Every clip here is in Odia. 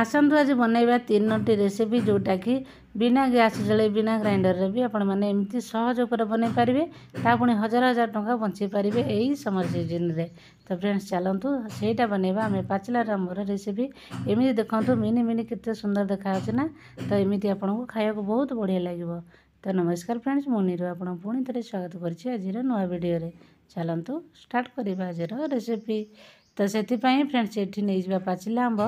ଆସନ୍ତୁ ଆଜି ବନେଇବା ତିନୋଟି ରେସିପି ଯେଉଁଟାକି ବିନା ଗ୍ୟାସ୍ ଜଳେଇ ବିନା ଗ୍ରାଇଣ୍ଡରରେ ବି ଆପଣମାନେ ଏମିତି ସହଜ ଉପରେ ବନେଇ ପାରିବେ। ତା ପୁଣି ହଜାର ହଜାର ଟଙ୍କା ବଞ୍ଚେଇ ପାରିବେ ଏଇ ସମର ସିଜିନରେ ତ ଫ୍ରେଣ୍ଡସ୍ ଚାଲନ୍ତୁ ସେଇଟା ବନେଇବା। ଆମେ ପାଚିଲା ଆମ୍ବର ରେସିପି ଏମିତି ଦେଖନ୍ତୁ ମିନି ମିନି କେତେ ସୁନ୍ଦର ଦେଖାହେଉଛି ନା? ତ ଏମିତି ଆପଣଙ୍କୁ ଖାଇବାକୁ ବହୁତ ବଢ଼ିଆ ଲାଗିବ। ତ ନମସ୍କାର ଫ୍ରେଣ୍ଡସ୍ ମୁଁ ନିରୁ ଆପଣଙ୍କୁ ପୁଣି ଥରେ ସ୍ୱାଗତ କରିଛି ଆଜିର ନୂଆ ଭିଡ଼ିଓରେ। ଚାଲନ୍ତୁ ଷ୍ଟାର୍ଟ କରିବା ଆଜିର ରେସିପି ତ ସେଥିପାଇଁ ଫ୍ରେଣ୍ଡସ୍ ଏଠି ନେଇଯିବା ପାଚିଲା ଆମ୍ବ।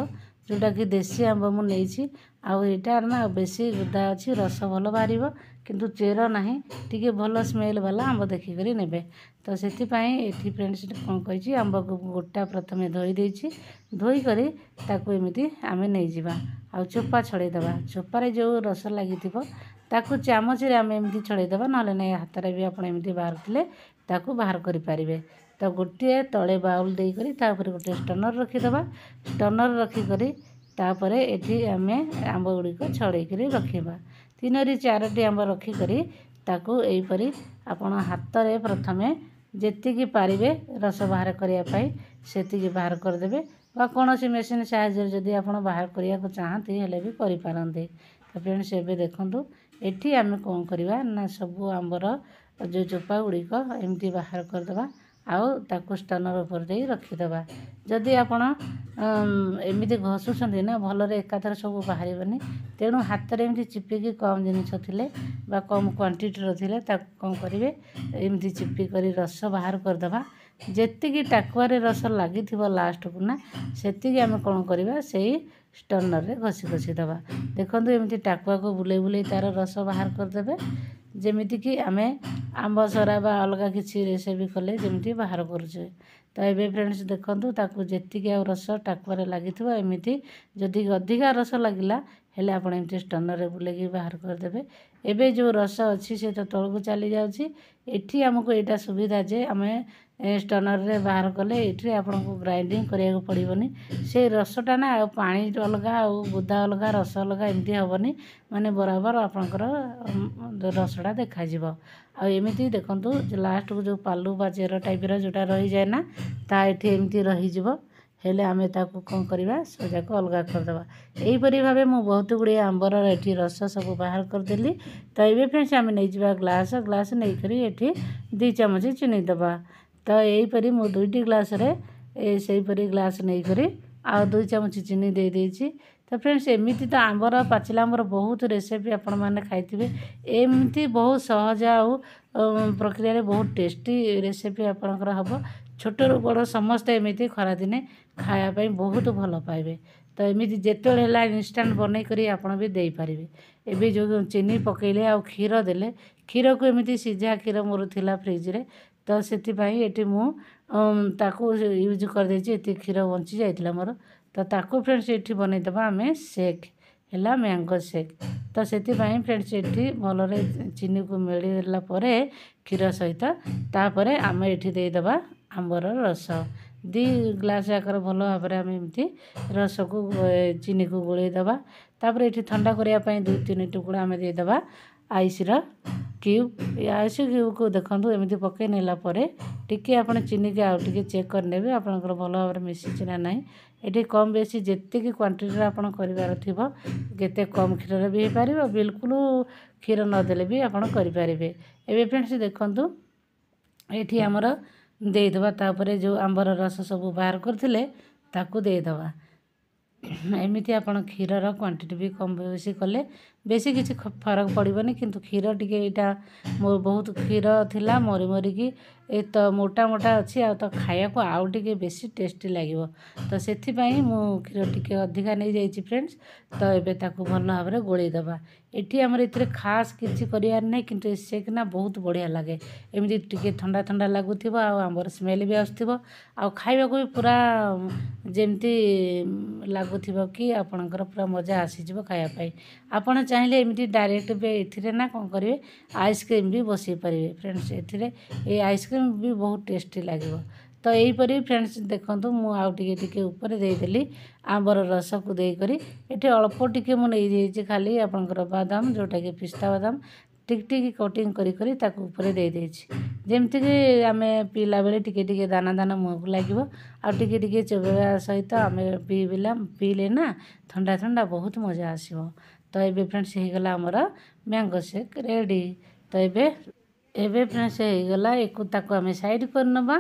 ଯେଉଁଟାକି ଦେଶୀ ଆମ୍ବ ମୁଁ ନେଇଛି। ଆଉ ଏଇଟା ନା ବେଶୀ ଗୁଦା ଅଛି ରସ ଭଲ ବାହାରିବ କିନ୍ତୁ ଚେର ନାହିଁ ଟିକେ ଭଲ ସ୍ମେଲ୍ ବାଲା ଆମ୍ବ ଦେଖିକରି ନେବେ। ତ ସେଥିପାଇଁ ଏଠି ଫ୍ରେଣ୍ଡସ୍ କ'ଣ କହିଛି ଆମ୍ବକୁ ଗୋଟା ପ୍ରଥମେ ଧୋଇ ଦେଇଛି। ଧୋଇକରି ତାକୁ ଏମିତି ଆମେ ନେଇଯିବା। ଆଉ ଚୋପା ଛଡ଼େଇଦେବା। ଚୋପାରେ ଯେଉଁ ରସ ଲାଗିଥିବ ତାକୁ ଚାମଚରେ ଆମେ ଏମିତି ଛଡ଼େଇଦେବା ନହେଲେ ନାହିଁ ହାତରେ ବି ଆପଣ ଏମିତି ବାହାରୁଥିଲେ ତାକୁ ବାହାର କରିପାରିବେ। ତ ଗୋଟିଏ ତଳେ ବାଉଲ୍ ଦେଇକରି ତା ଉପରେ ଗୋଟିଏ ଷ୍ଟନର୍ ରଖିଦେବା। ଷ୍ଟନର୍ ରଖିକରି ତାପରେ ଏଠି ଆମେ ଆମ୍ବ ଗୁଡ଼ିକ ଛଡ଼େଇକରି ରଖିବା। ତିନୋଟି ଚାରୋଟି ଆମ୍ବ ରଖିକରି ତାକୁ ଏହିପରି ଆପଣ ହାତରେ ପ୍ରଥମେ ଯେତିକି ପାରିବେ ରସ ବାହାର କରିବା ପାଇଁ ସେତିକି ବାହାର କରିଦେବେ ବା କୌଣସି ମେସିନ୍ ସାହାଯ୍ୟରେ ଯଦି ଆପଣ ବାହାର କରିବାକୁ ଚାହାନ୍ତି ହେଲେ ବି କରିପାରନ୍ତି। ତ ଫ୍ରେଣ୍ଡସ୍ ଏବେ ଦେଖନ୍ତୁ ଏଠି ଆମେ କ'ଣ କରିବା ନା ସବୁ ଆମ୍ବର ଯେଉଁ ଚୋପା ଗୁଡ଼ିକ ଏମିତି ବାହାର କରିଦେବା। ଆଉ ତାକୁ ଷ୍ଟନର୍ ଉପରେ ଦେଇ ରଖିଦେବା। ଯଦି ଆପଣ ଏମିତି ଘଷୁଛନ୍ତି ନା ଭଲରେ ଏକାଥରେ ସବୁ ବାହାରିବନି ତେଣୁ ହାତରେ ଏମିତି ଚିପିକି କମ୍ ଜିନିଷ ଥିଲେ ବା କମ୍ କ୍ୱାଣ୍ଟିଟିର ଥିଲେ ତାକୁ କ'ଣ କରିବେ ଏମିତି ଚିପି କରି ରସ ବାହାର କରିଦେବା। ଯେତିକି ଟାକୁଆରେ ରସ ଲାଗିଥିବ ଲାଷ୍ଟକୁ ନା ସେତିକି ଆମେ କ'ଣ କରିବା ସେଇ ଷ୍ଟନର୍ରେ ଘଷି ଘଷି ଦେବା। ଦେଖନ୍ତୁ ଏମିତି ଟାକୁଆକୁ ବୁଲେଇ ବୁଲେଇ ତା'ର ରସ ବାହାର କରିଦେବେ। ଯେମିତିକି ଆମେ ଆମ୍ବ ସରା ବା ଅଲଗା କିଛି ରେସିପି କଲେ ଯେମିତି ବାହାର କରୁଛେ। ତ ଏବେ ଫ୍ରେଣ୍ଡସ୍ ଦେଖନ୍ତୁ ତାକୁ ଯେତିକି ଆଉ ରସ ଟାକୁଆରେ ଲାଗିଥିବ ଏମିତି ଯଦି ଅଧିକା ରସ ଲାଗିଲା ହେଲେ ଆପଣ ଏମିତି ଷ୍ଟନର୍ରେ ବୁଲେଇକି ବାହାର କରିଦେବେ। ଏବେ ଯେଉଁ ରସ ଅଛି ସେ ତ ତଳକୁ ଚାଲି ଯାଉଛି ଏଠି ଆମକୁ ଏଇଟା ସୁବିଧା ଯେ ଆମେ ଷ୍ଟନର୍ରେ ବାହାର କଲେ ଏଠି ଆପଣଙ୍କୁ ଗ୍ରାଇଣ୍ଡିଙ୍ଗ କରିବାକୁ ପଡ଼ିବନି। ସେ ରସଟା ନା ଆଉ ପାଣି ଅଲଗା ଆଉ ବୁଦା ଅଲଗା ରସ ଅଲଗା ଏମିତି ହେବନି। ମାନେ ବରାବର ଆପଣଙ୍କର ରସଟା ଦେଖାଯିବ। ଆଉ ଏମିତି ଦେଖନ୍ତୁ ଲାଷ୍ଟକୁ ଯେଉଁ ପାଲୁ ବା ଚେର ଟାଇପ୍ର ଯେଉଁଟା ରହିଯାଏ ନା ତା ଏଠି ଏମିତି ରହିଯିବ। ହେଲେ ଆମେ ତାକୁ କ'ଣ କରିବା? ସଜାକୁ ଅଲଗା କରିଦେବା। ଏହିପରି ଭାବେ ମୁଁ ବହୁତ ଗୁଡ଼ିଏ ଆମ୍ବର ଏଠି ରସ ସବୁ ବାହାର କରିଦେଲି। ତ ଏବେ ଫ୍ରେଣ୍ଡସ୍ ଆମେ ନେଇଯିବା ଗ୍ଲାସ୍। ଗ୍ଲାସ୍ ନେଇକରି ଏଠି ଦୁଇ ଚାମଚ ଚିନି ଦେବା। ତ ଏହିପରି ମୁଁ ଦୁଇଟି ଗ୍ଲାସ୍ରେ ସେହିପରି ଗ୍ଲାସ୍ ନେଇକରି ଆଉ ଦୁଇ ଚାମଚ ଚିନି ଦେଇ ଦେଇଛି ତ ଫ୍ରେଣ୍ଡସ୍ ଏମିତି ତ ଆମ୍ବର ପାଚିଲା ଆମ୍ବର ବହୁତ ରେସିପି ଆପଣମାନେ ଖାଇଥିବେ। ଏମିତି ବହୁତ ସହଜ ଆଉ ପ୍ରକ୍ରିୟାରେ ବହୁତ ଟେଷ୍ଟି ରେସିପି ଆପଣଙ୍କର ହେବ। ଛୋଟରୁ ବଡ଼ ସମସ୍ତେ ଏମିତି ଖରାଦିନେ ଖାଇବା ପାଇଁ ବହୁତ ଭଲ ପାଇବେ। ତ ଏମିତି ଯେତେବେଳେ ହେଲା ଇନଷ୍ଟାଣ୍ଟ ବନେଇକରି ଆପଣ ବି ଦେଇପାରିବେ। ଏବେ ଯେଉଁ ଚିନି ପକେଇଲେ ଆଉ କ୍ଷୀର ଦେଲେ କ୍ଷୀରକୁ ଏମିତି ସିଝା କ୍ଷୀର ମୋର ଥିଲା ଫ୍ରିଜରେ ତ ସେଥିପାଇଁ ଏଠି ମୁଁ ତାକୁ ୟୁଜ୍ କରିଦେଇଛି ଏତିକି କ୍ଷୀର ବଞ୍ଚି ଯାଇଥିଲା ମୋର। ତ ତାକୁ ଫ୍ରେଣ୍ଡସ୍ ଏଠି ବନେଇଦେବା ଆମେ ସେକ୍ ହେଲା ମ୍ୟାଙ୍ଗୋ ସେକ୍ ତ ସେଥିପାଇଁ ଫ୍ରେଣ୍ଡସ୍ ଏଠି ଭଲରେ ଚିନିକୁ ମେଳିଦେଲା ପରେ କ୍ଷୀର ସହିତ ତାପରେ ଆମେ ଏଠି ଦେଇଦେବା ଆମ୍ବର ରସ। ଦୁଇ ଗ୍ଲାସ୍ ଆକାର ଭଲ ଭାବରେ ଆମେ ଏମିତି ରସକୁ ଚିନିକୁ ଗୋଳେଇ ଦେବା। ତାପରେ ଏଠି ଥଣ୍ଡା କରିବା ପାଇଁ ଦୁଇ ତିନି ଟୁକୁଡ଼ା ଆମେ ଦେଇଦେବା ଆଇସ୍ର କ୍ୟୁବ୍ ଏ ଆଇସ୍ କ୍ୟୁବ୍କୁ ଦେଖନ୍ତୁ ଏମିତି ପକାଇ ନେଲା ପରେ ଟିକିଏ ଆପଣ ଚିନିକି ଆଉ ଟିକେ ଚେକ୍ କରିନେବେ ଆପଣଙ୍କର ଭଲ ଭାବରେ ମିଶିଛି ନା ନାହିଁ। ଏଠି କମ୍ ବେଶୀ ଯେତିକି କ୍ୱାଣ୍ଟିଟିର ଆପଣ କରିବାର ଥିବ କେତେ କମ୍ କ୍ଷୀରରେ ବି ହେଇପାରିବ ବିଲକୁଲ କ୍ଷୀର ନଦେଲେ ବି ଆପଣ କରିପାରିବେ। ଏବେ ଫ୍ରେଣ୍ଡସ୍ ଦେଖନ୍ତୁ ଏଠି ଆମର ଦେଇଦେବା ତାପରେ ଯେଉଁ ଆମ୍ବର ରସ ସବୁ ବାହାର କରିଥିଲେ ତାକୁ ଦେଇଦେବା। ଏମିତି ଆପଣ କ୍ଷୀରର କ୍ୱାଣ୍ଟିଟି ବି କମ୍ ବେଶୀ କଲେ ବେଶୀ କିଛି ଫରକ ପଡ଼ିବନି କିନ୍ତୁ କ୍ଷୀର ଟିକେ ଏଇଟା ମୋ ବହୁତ କ୍ଷୀର ଥିଲା ମରି ମରିକି ଏ ତ ମୋଟା ମୋଟା ଅଛି ଆଉ ତ ଖାଇବାକୁ ଆଉ ଟିକେ ବେଶୀ ଟେଷ୍ଟି ଲାଗିବ। ତ ସେଥିପାଇଁ ମୁଁ କ୍ଷୀର ଟିକେ ଅଧିକା ନେଇଯାଇଛି ଫ୍ରେଣ୍ଡସ୍ ତ ଏବେ ତାକୁ ଭଲ ଭାବରେ ଗୋଳେଇ ଦେବା। ଏଠି ଆମର ଏଥିରେ ଖାସ୍ କିଛି କରିବାର ନାହିଁ କିନ୍ତୁ ସେକ୍ ନା ବହୁତ ବଢ଼ିଆ ଲାଗେ। ଏମିତି ଟିକେ ଥଣ୍ଡା ଥଣ୍ଡା ଲାଗୁଥିବ ଆଉ ଆମ୍ବର ସ୍ମେଲ୍ ବି ଆସୁଥିବ ଆଉ ଖାଇବାକୁ ବି ପୁରା ଯେମିତି ଲାଗୁଥିବ କି ଆପଣଙ୍କର ପୁରା ମଜା ଆସିଯିବ ଖାଇବା ପାଇଁ। ଆପଣ ଚାହିଁଲେ ଏମିତି ଡାଇରେକ୍ଟ ବି ଏଥିରେ ନା କ'ଣ କରିବେ ଆଇସ୍କ୍ରିମ୍ ବି ବସାଇ ପାରିବେ। ଫ୍ରେଣ୍ଡସ୍ ଏଥିରେ ଏଇ ଆଇସ୍କ୍ରିମ୍ ବି ବହୁତ ଟେଷ୍ଟି ଲାଗିବ। ତ ଏହିପରି ଫ୍ରେଣ୍ଡସ୍ ଦେଖନ୍ତୁ ମୁଁ ଆଉ ଟିକେ ଟିକେ ଉପରେ ଦେଇଦେଲି ଆମ୍ବର ରସକୁ ଦେଇକରି। ଏଠି ଅଳ୍ପ ଟିକେ ମୁଁ ନେଇଯାଇଛି ଖାଲି ଆପଣଙ୍କର ବାଦାମ ଯେଉଁଟାକି ପିସ୍ତା ବାଦାମ ଟିକ୍ ଟିକ୍ କଟିଂ କରି କରି ତାକୁ ଉପରେ ଦେଇଦେଇଛି ଯେମିତିକି ଆମେ ପିଇଲା ବେଳେ ଟିକେ ଟିକେ ଦାନା ଦାନା ମୁହଁକୁ ଲାଗିବ ଆଉ ଟିକେ ଟିକେ ଚୋବେଇବା ସହିତ ଆମେ ପିଇବିଲା ପିଇଲେ ନା ଥଣ୍ଡା ଥଣ୍ଡା ବହୁତ ମଜା ଆସିବ। ତ ଏବେ ଫ୍ରେଣ୍ଡସ୍ ହେଇଗଲା ଆମର ମ୍ୟାଙ୍ଗୋ ସେକ୍ ରେଡ଼ି ତ ଏବେ ଏବେ ଫ୍ରେଣ୍ଡସ୍ ହେଇଗଲା ୟାକୁ ତାକୁ ଆମେ ସାଇଡ଼୍ କରିନେବା।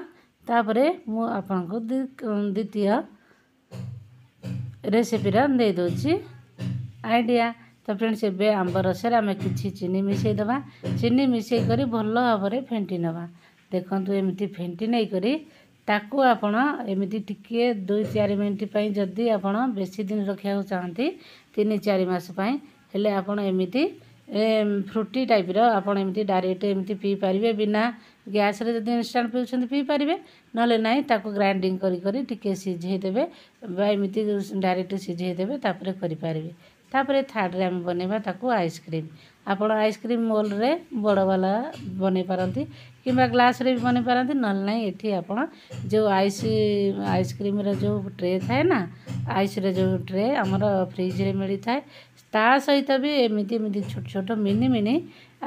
ତାପରେ ମୁଁ ଆପଣଙ୍କୁ ଦ୍ୱିତୀୟ ରେସିପିର ଦେଇଦେଉଛି ଆଇଡ଼ିଆ ତ ଫ୍ରେଣ୍ଡସ୍ ଏବେ ଆମ୍ବ ରସରେ ଆମେ କିଛି ଚିନି ମିଶାଇଦେବା ଚିନି ମିଶାଇ କରି ଭଲ ଭାବରେ ଫେଣ୍ଟି ନେବା। ଦେଖନ୍ତୁ ଏମିତି ଫେଣ୍ଟି ନେଇକରି ତାକୁ ଆପଣ ଏମିତି ଟିକିଏ ଦୁଇ ଚାରି ମିନିଟ୍ ପାଇଁ ଯଦି ଆପଣ ବେଶୀ ଦିନ ରଖିବାକୁ ଚାହାନ୍ତି ତିନି ଚାରି ମାସ ପାଇଁ ହେଲେ ଆପଣ ଏମିତି ଫ୍ରୁଟି ଟାଇପ୍ର ଆପଣ ଏମିତି ଡାଇରେକ୍ଟ ଏମିତି ପିଇପାରିବେ ବିନା ଗ୍ୟାସ୍ରେ ଯଦି ଇନଷ୍ଟାଣ୍ଟ ପିଉଛନ୍ତି ପିଇପାରିବେ ନହେଲେ ନାହିଁ ତାକୁ ଗ୍ରାଇଣ୍ଡିଙ୍ଗ କରି କରି ଟିକେ ସିଝେଇ ଦେବେ ବା ଏମିତି ଡାଇରେକ୍ଟ ସିଝେଇ ଦେବେ ତାପରେ କରିପାରିବେ। ତାପରେ ଥାର୍ଡ଼ରେ ଆମେ ବନେଇବା ତାକୁ ଆଇସ୍କ୍ରିମ୍ ଆପଣ ଆଇସ୍କ୍ରିମ୍ ମୋଲ୍ଡରେ ବଡ଼ବାଲା ବନେଇ ପାରନ୍ତି କିମ୍ବା ଗ୍ଲାସ୍ରେ ବି ବନେଇ ପାରନ୍ତି ନହେଲେ ନାହିଁ ଏଠି ଆପଣ ଯେଉଁ ଆଇସ୍ ଆଇସ୍କ୍ରିମ୍ର ଯେଉଁ ଟ୍ରେ ଥାଏ ନା ଆଇସ୍ର ଯେଉଁ ଟ୍ରେ ଆମର ଫ୍ରିଜ୍ରେ ମିଳିଥାଏ ତା ସହିତ ବି ଏମିତି ଏମିତି ଛୋଟ ଛୋଟ ମିନି ମିନି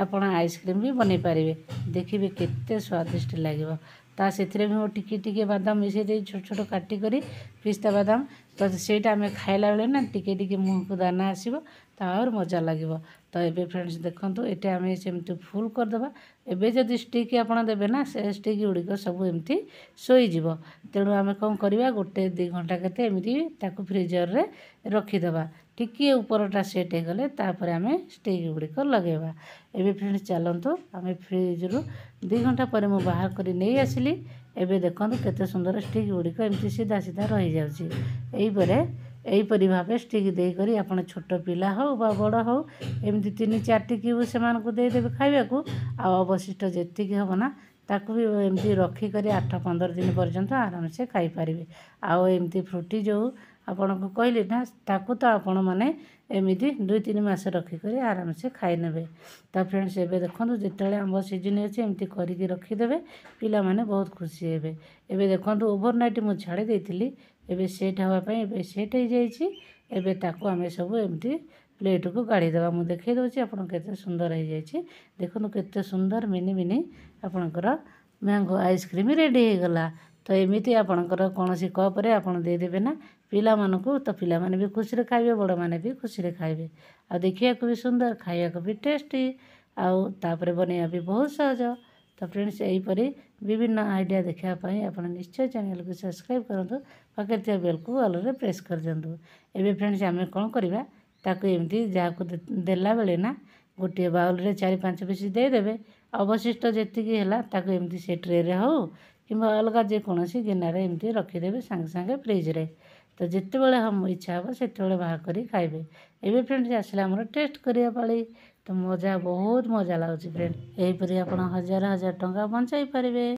ଆପଣ ଆଇସ୍କ୍ରିମ୍ ବି ବନେଇ ପାରିବେ। ଦେଖିବେ କେତେ ସ୍ୱାଦିଷ୍ଟ ଲାଗିବ। ତା ସେଥିରେ ବି ମୁଁ ଟିକେ ଟିକେ ବାଦାମ ମିଶାଇ ଦେଇ ଛୋଟ ଛୋଟ କାଟିକରି ପିସ୍ତା ବାଦାମ ତ ସେଇଟା ଆମେ ଖାଇଲା ବେଳେ ନା ଟିକେ ଟିକେ ମୁହଁକୁ ଦାନା ଆସିବ ତ ଆହୁରି ମଜା ଲାଗିବ। ତ ଏବେ ଫ୍ରେଣ୍ଡସ୍ ଦେଖନ୍ତୁ ଏଇଟା ଆମେ ସେମିତି ଫୁଲ୍ କରିଦେବା। ଏବେ ଯଦି ଷ୍ଟିକ୍ ଆପଣ ଦେବେ ନା ସେ ଷ୍ଟିକ୍ ଗୁଡ଼ିକ ସବୁ ଏମିତି ଶୋଇଯିବ। ତେଣୁ ଆମେ କ'ଣ କରିବା ଗୋଟେ ଦୁଇ ଘଣ୍ଟା କେତେ ଏମିତି ତାକୁ ଫ୍ରିଜରରେ ରଖିଦେବା। ଟିକିଏ ଉପରଟା ସେଟ୍ ହେଇଗଲେ ତାପରେ ଆମେ ଷ୍ଟିକ୍ ଗୁଡ଼ିକ ଲଗାଇବା। ଏବେ ଫ୍ରେଣ୍ଡସ୍ ଚାଲନ୍ତୁ ଆମେ ଫ୍ରିଜ୍ରୁ ଦୁଇ ଘଣ୍ଟା ପରେ ମୁଁ ବାହାର କରି ନେଇ ଆସିଲି। ଏବେ ଦେଖନ୍ତୁ କେତେ ସୁନ୍ଦର ଷ୍ଟିକ୍ ଗୁଡ଼ିକ ଏମିତି ସିଧା ସିଧା ରହିଯାଉଛି। ଏହିପରେ ଏହିପରି ଭାବେ ଷ୍ଟିକ୍ ଦେଇକରି ଆପଣ ଛୋଟ ପିଲା ହେଉ ବା ବଡ଼ ହେଉ ଏମିତି ତିନି ଚାରିଟି କ୍ୟୁବ୍ ସେମାନଙ୍କୁ ଦେଇଦେବେ ଖାଇବାକୁ। ଆଉ ଅବଶିଷ୍ଟ ଯେତିକି ହେବ ନା ତାକୁ ବି ଏମିତି ରଖିକରି ଆଠ ପନ୍ଦର ଦିନ ପର୍ଯ୍ୟନ୍ତ ଆରାମସେ ଖାଇପାରିବେ। ଆଉ ଏମିତି ଫ୍ରୁଟି ଯେଉଁ ଆପଣଙ୍କୁ କହିଲି ନା ତାକୁ ତ ଆପଣମାନେ ଏମିତି ଦୁଇ ତିନି ମାସ ରଖିକରି ଆରାମସେ ଖାଇନେବେ। ତ ଫ୍ରେଣ୍ଡସ୍ ଏବେ ଦେଖନ୍ତୁ ଯେତେବେଳେ ଆମ୍ବ ସିଜିନ୍ ଅଛି ଏମିତି କରିକି ରଖିଦେବେ ପିଲାମାନେ ବହୁତ ଖୁସି ହେବେ। ଏବେ ଦେଖନ୍ତୁ ଓଭରନାଇଟ୍ ମୁଁ ଛାଡ଼ି ଦେଇଥିଲି ଏବେ ସେଟ୍ ହେବା ପାଇଁ ଏବେ ସେଟ୍ ହେଇଯାଇଛି ଏବେ ତାକୁ ଆମେ ସବୁ ଏମିତି ପ୍ଲେଟ୍କୁ କାଢ଼ିଦେବା ମୁଁ ଦେଖାଇ ଦେଉଛି ଆପଣ କେତେ ସୁନ୍ଦର ହେଇଯାଇଛି। ଦେଖନ୍ତୁ କେତେ ସୁନ୍ଦର ମିନି ମିନି ଆପଣଙ୍କର ମ୍ୟାଙ୍ଗୋ ଆଇସ୍କ୍ରିମ୍ ରେଡ଼ି ହେଇଗଲା। ତ ଏମିତି ଆପଣଙ୍କର କୌଣସି କପ୍ରେ ଆପଣ ଦେଇଦେବେ ନା ପିଲାମାନଙ୍କୁ ତ ପିଲାମାନେ ବି ଖୁସିରେ ଖାଇବେ ବଡ଼ମାନେ ବି ଖୁସିରେ ଖାଇବେ। ଆଉ ଦେଖିବାକୁ ବି ସୁନ୍ଦର ଖାଇବାକୁ ବି ଟେଷ୍ଟି। ଆଉ ତାପରେ ବନେଇବା ବି ବହୁତ ସହଜ। ତ ଫ୍ରେଣ୍ଡସ୍ ଏହିପରି ବିଭିନ୍ନ ଆଇଡ଼ିଆ ଦେଖିବା ପାଇଁ ଆପଣ ନିଶ୍ଚୟ ଚ୍ୟାନେଲକୁ ସବସ୍କ୍ରାଇବ୍ କରନ୍ତୁ ପାଖରେ ଥିବା ବେଲ୍କୁ ଅଲରେ ପ୍ରେସ୍ କରିଦିଅନ୍ତୁ ଏବେ ଫ୍ରେଣ୍ଡସ୍ ଆମେ କ'ଣ କରିବା ତାକୁ ଏମିତି ଯାହାକୁ ଦେଲା ବେଳେ ନା ଗୋଟିଏ ବାଉଲ୍ରେ ଚାରି ପାଞ୍ଚ ପିସ୍ ଦେଇଦେବେ ଅବଶିଷ୍ଟ ଯେତିକି ହେଲା ତାକୁ ଏମିତି ସେ ଟ୍ରେରେ ହେଉ କିମ୍ବା ଅଲଗା ଯେକୌଣସି ଗିନାରେ ଏମିତି ରଖିଦେବେ ସାଙ୍ଗେ ସାଙ୍ଗେ ଫ୍ରିଜ୍ରେ ତ ଯେତେବେଳେ ଇଚ୍ଛା ହେବ ସେତେବେଳେ ବାହାର କରି ଖାଇବେ ଏବେ ଫ୍ରେଣ୍ଡସ୍ ଆସିଲା ଆମର ଟେଷ୍ଟ କରିବା ପାଳି ତ ମଜା ବହୁତ ମଜା ଲାଗୁଛି ଫ୍ରେଣ୍ଡ ଏହିପରି ଆପଣ ହଜାର ହଜାର ଟଙ୍କା ବଞ୍ଚାଇ ପାରିବେ।